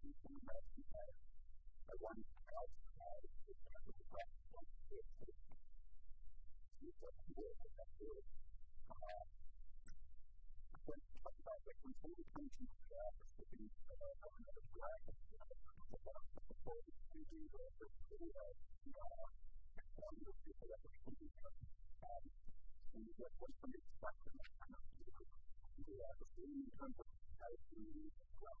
people in that we have a one child had a kind of black one kid. It's a year that that is. When you talk about like when somebody comes into the office to be another black about before we do the first video, one of the people that we're thinking of, um, and like when somebody starts to make kind of the office in terms of how to do well,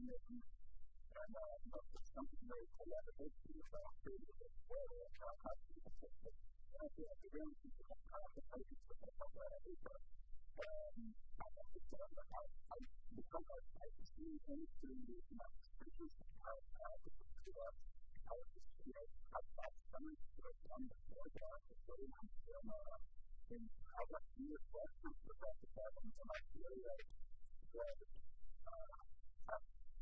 mechanism. And uh, that's just something very collaborative to the doctor with as well as our hospital system. And I feel like it really is a conversation with the health of Asia. Um, I think it's one of our sites, because our site is really industry is not producing how it's to us. I was just, you know, I've got some of the one before that I was going on to them, uh, and how much you as well, because that's the problem from Australia, where, uh,